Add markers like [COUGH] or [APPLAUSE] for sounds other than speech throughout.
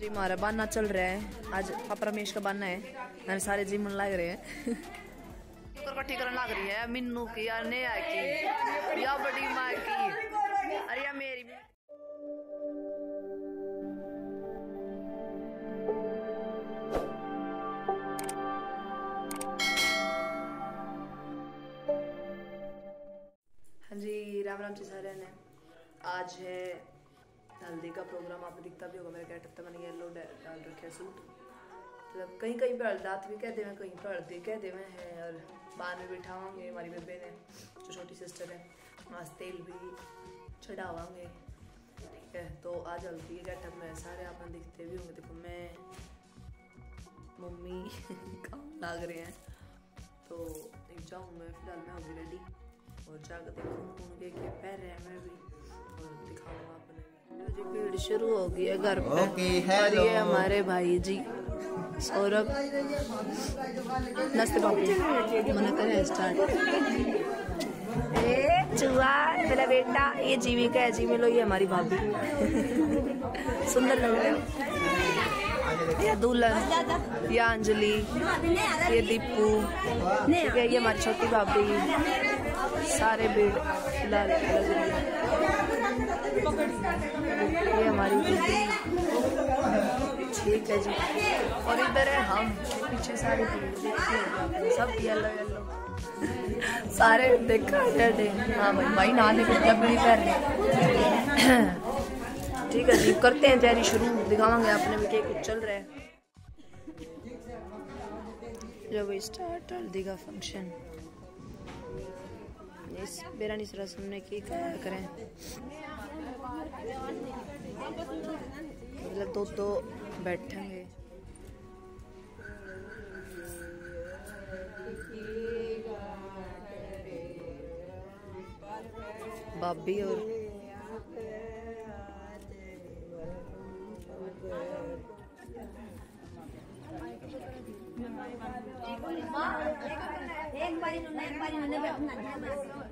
जी, हमारा बाना चल रहा है। आज पापा रमेश का बाना है। मैंने सारे जिम लग रहे हैं। इकट्ठी करने लग रही है। मिन्नू की या नेहा की, या बड़ी माँ की। अरे, या मेरी राम राम जी सारे ने आज है हल्दी का प्रोग्राम आपने दिखता भी होगा, मेरे गेटअप तो मैंने येलो डाल रखे सूट मतलब कहीं कहीं पे हल्दात भी कहते हैं कहीं पे हल्दी कहते हुए हैं, और बाद में बिठावांगे हमारी बेबे ने, जो छोटी सिस्टर है, आज तेल भी चढ़ावांगे, ठीक है? तो आज हल्दी के गेटअप में सारे आपने दिखते भी होंगे। देखो, मैं, मम्मी [LAUGHS] काम लाग रहे हैं तो जाऊँ मैं, फ़िलहाल मैं होगी रेडी और जाकर देखूँ उनके के पैर हैं मैं भी। और दिखाऊँगा अपने जी भीड़ शुरू हो गई है घर पे। Okay, और ये हमारे भाई जी सौरभ। नमस्ते बाबू मना करे स्टार्ट ए चुआ मेरा बेटा ये जीविका है जी मिलो ये हमारी भाभी। सुंदर लग रहे हो। ये दुल्हन ये अंजलि ये दीपू ठीक है ये हमारी छोटी भाभी। सारे भीड़ फ़िलहाल लग रही है। ये हमारी ठीक है जी। और इधर है हम, पीछे सारी सब येलो येलो सारे देखा डे हाँ। भाई भाई नहाने को नहीं कर रहे। ठीक है जी, करते हैं तैयारी शुरू। दिखावांगे अपने में कुछ चल रहा है। जब स्टार्ट का फ़ंक्शन इस बेरानी सरा सुनने की क्या करें। मतलब दो दो बैठेंगे। भाभी और एक बारी एक बारी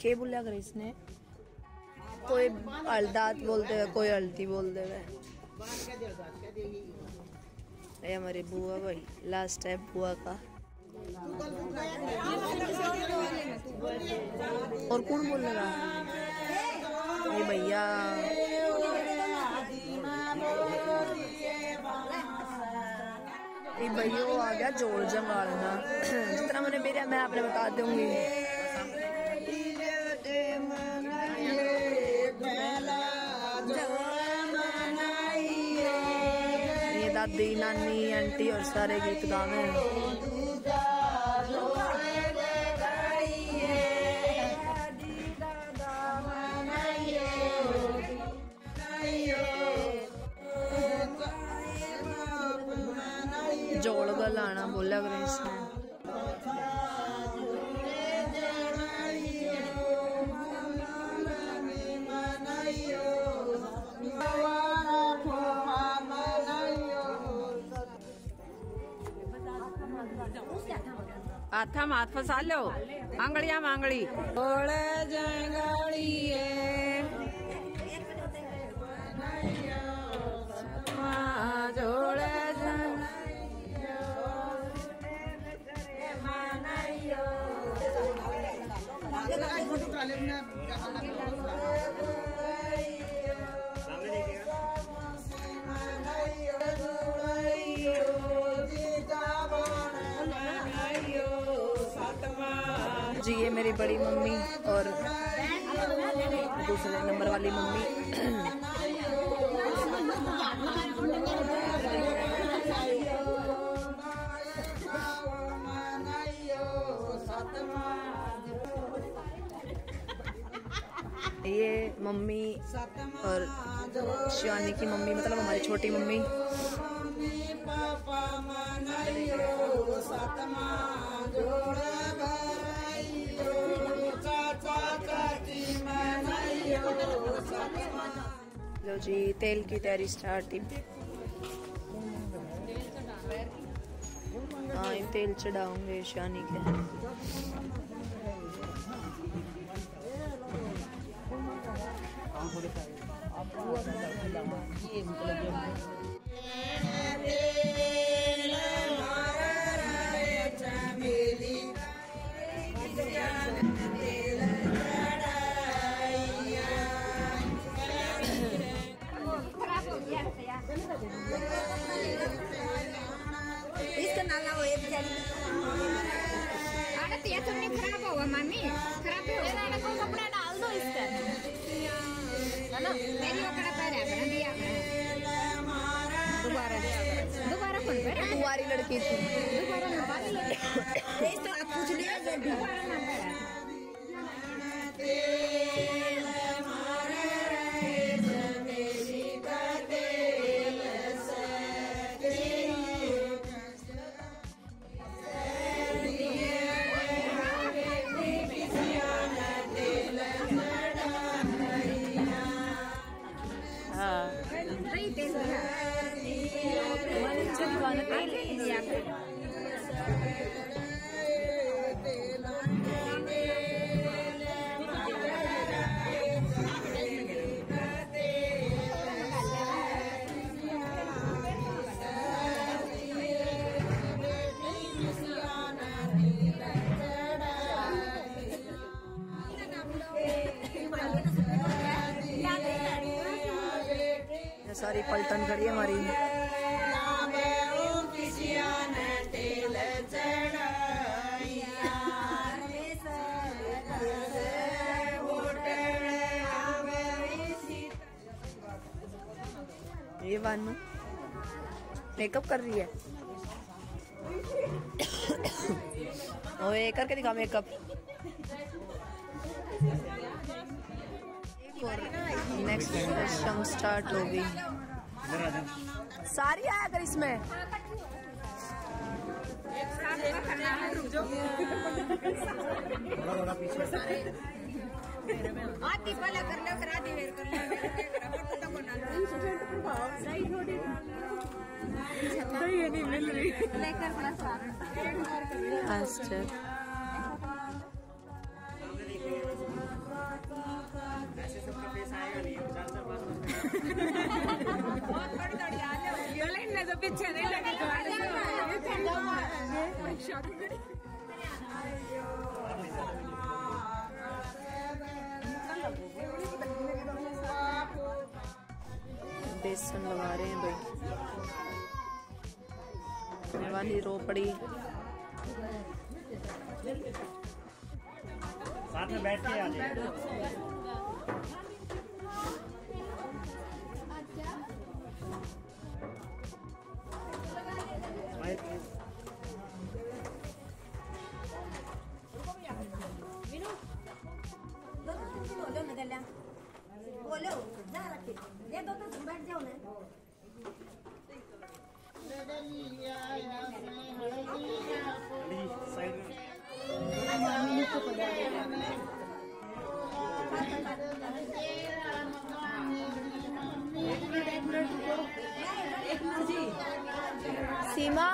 के बोलिया करे इसने? कोई हल्दात बोलते हुए कोई हल्दी बोलते ये हमारी बुआ भाई लास्ट है बुआ का। और कौन ये भैया। ये भैया, वो आ गया जोड़ जमालना जितना मैंने मेरे मैं आपने बता दूँगी। दादी नानी आंटी और सारे गीत गावे जोड़ गलाना बोला हाथा हाथ फसा लो। आंगड़िया मांगड़ी ओले जंगड़िए जोड़े जी, ये मेरी बड़ी मम्मी और दूसरे नंबर वाली मम्मी। ये मम्मी और शिवानी की मम्मी मतलब हमारी छोटी मम्मी। लो जी तेल की तैयारी स्टार्ट थी। हाँ तेल चढ़ाऊँगे शानी के। खराब इसका नाला वो एक बेचारी अरे तो ये तो नहीं खराब होगा मम्मी खराब हो गया कोई कपड़ा डाल दो इस पर है ना मेरी कपड़ा पहना कर दिया दोबारा। दोबारा कौन पहना? कुंवारी लड़की थी। दोबारा ना पानी इस तरह पूछ लिया दोबारा सारी पलटन खड़ी है, हमारी। ये वानू मेकअप कर रही है। ओए करके दिखा मेकअप नेक्स्ट स्टार्ट होगी। सारी आया कर इसमें। आती पहले कर बेसन लगा रहे हैं भाई। वाली रोपड़ी साथ में बैठ के आ जाइए बोलो जा रखे ये दो तो तुम बैठ जाओ ना साइड में सीमा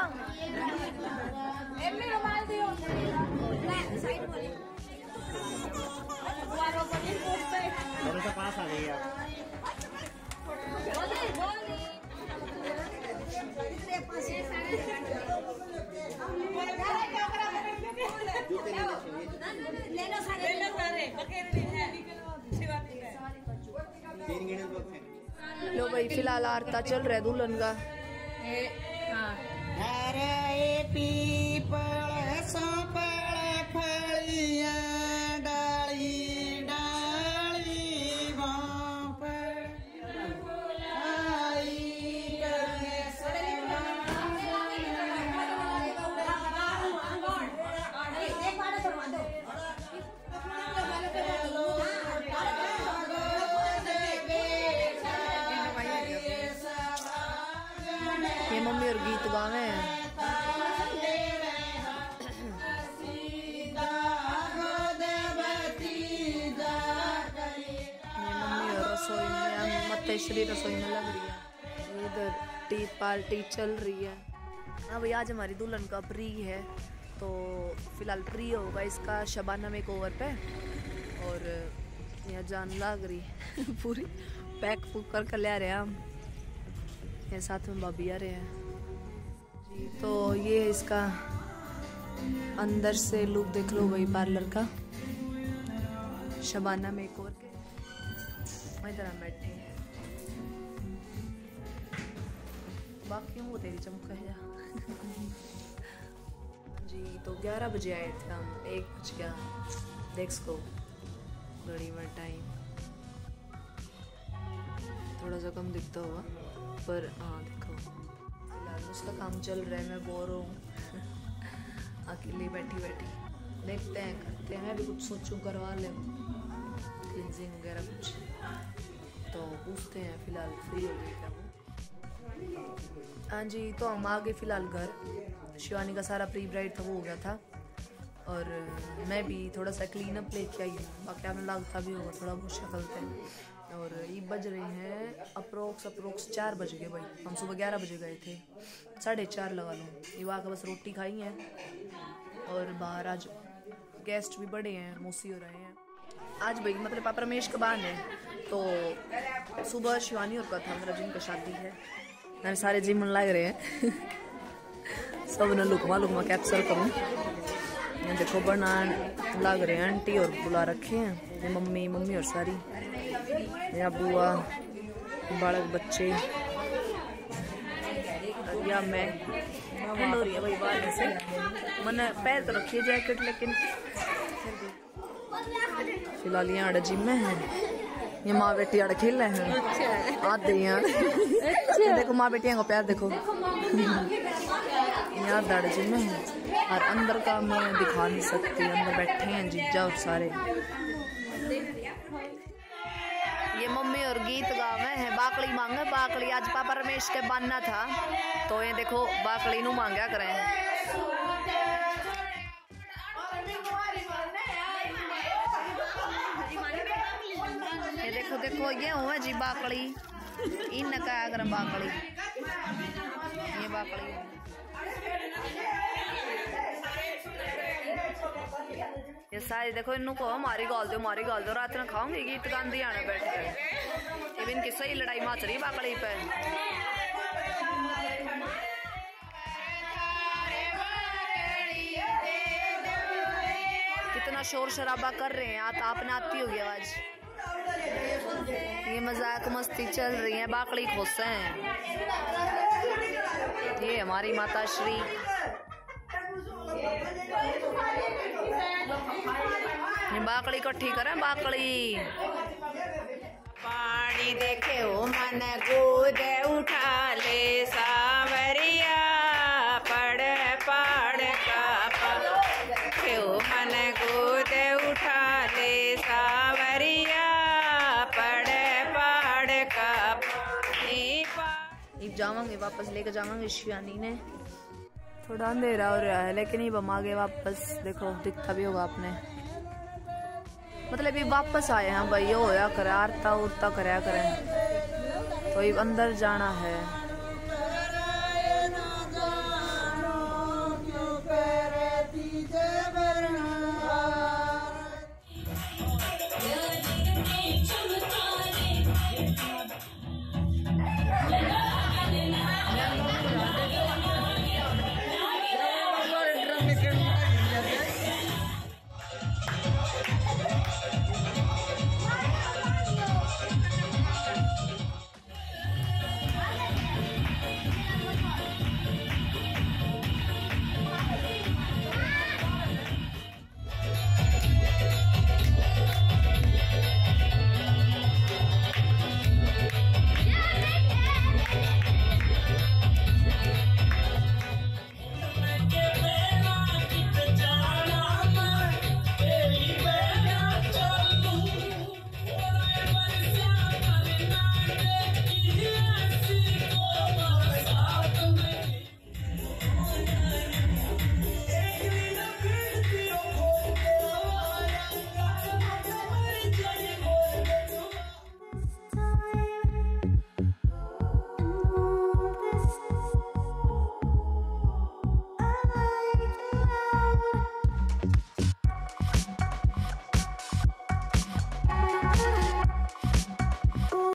साइड बोले थोड़ा सा पास आ जाइए ले लो सारे ले लो लो भाई फ़िलहाल आरता चल रहा है दुल्हन का। अरे पीपळ सोपळ फळिया मतेश्वरी रसोई में लग रही है। इधर टी पार्टी चल रही है। हाँ भाई आज हमारी दुल्हन का प्री है तो फ़िलहाल प्री होगा इसका शबाना मेक ओवर पे। और, यहाँ जान लग रही [LAUGHS] पूरी पैक फूक कर कर ले रहे हैं हम। ये साथ में भाभी आ रहे हैं। तो ये इसका। अंदर से लुक देख लो भाई पार्लर का। शबाना मेक ओवर के इधर हम बैठे हैं। बाकी वो तेरी चमक है जा जी तो 11 बजे आए थे हम। एक बज गया। देख सको घड़ी में टाइम थोड़ा सा कम दिखता हुआ पर हाँ देखो। फ़िलहाल उसका काम चल रहा है, मैं बोर हूँ। अकेली बैठी बैठी देखते हैं, करते हैं। मैं भी कुछ सोचूं, करवा ले। क्लिनजिंग वगैरह कुछ। तो पूछते हैं, फ़िलहाल फ्री हो गई क्या हाँ जी तो हम आ गए फ़िलहाल घर। शिवानी का सारा प्री ब्राइड था, वो हो गया था। और मैं भी थोड़ा सा क्लीन अप लेके आई हूँ। बाकी आपने लगता भी होगा, थोड़ा बहुत शक्ल थे। और ये बज रहे हैं अप्रोक्स अप्रोक्स चार बज गए भाई। हम सुबह ग्यारह बजे गए थे। साढ़े चार लगा लो। ये वहाँ का बस रोटी खाई है। और बाहर आज गेस्ट भी बड़े हैं, मौसी हो रहे हैं। आज भाई मतलब पापा रमेश का बान है। तो सुबह शिवानी और का था मेरा जिनका शादी है। मैंने सारे जिम लग रहे हैं। सबने लुकमा लुकमा कैप्चर करूँ ये देखो बना लग रहे हैं, आंटी और बुला रखे हैं। ये मम्मी मम्मी और सारी। या बुआ, बालक बच्चे। या मैं। ठंड हो रही है भाई बाहर से। मैंने पैर तो रखी है जैकेट लेकिन फ़िलहाल यहाँ जिम में है। ये माँ बेटी अड़ खेल रहे हैं। आते यहाँ ये देखो माँ बेटियों को प्यार देखो। यहाँ दड़ जिम में है। और अंदर का मैं दिखा नहीं सकती अंदर बैठे हैं जीजा और सारे। ये मम्मी और गीत गावे हैं बाकड़ी मांगे बाकड़ी आज पापा रमेश के बनना था। तो ये देखो बाकड़ी नु मांगा करें। ये देखो देखो, ये हुआ जी बाकड़ी। इन का अगर बाकड़ी। ये बाकड़ी। ये सारी देखो, इन्हों को हमारी गाल दो हमारी गाल दो। रात में खाऊँगी, गीत गांधी आने बैठ कर ये इनकी सही लड़ाई माच रही बाकड़ी पे। कितना शोर शराबा कर रहे हैं आप आपने आती होगी आवाज़। ये मज़ाक मस्ती चल रही है, बाकड़ी खुश हैं। ये हमारी माता श्री। बाकड़ी इकट्ठी करें, बाकड़ी। पानी देखे हो मन, गोद उठा ले सावरिया वापस लेकर जाऊँगा शिवानी ने। थोड़ा अंधेरा हो रहा है, लेकिन अब बम आ गए वापस। देखो, दिखता भी होगा आपने। मतलब ये वापस आए हैं, भाई, ये होया करे उरता कराया करें। तो ये अंदर जाना है।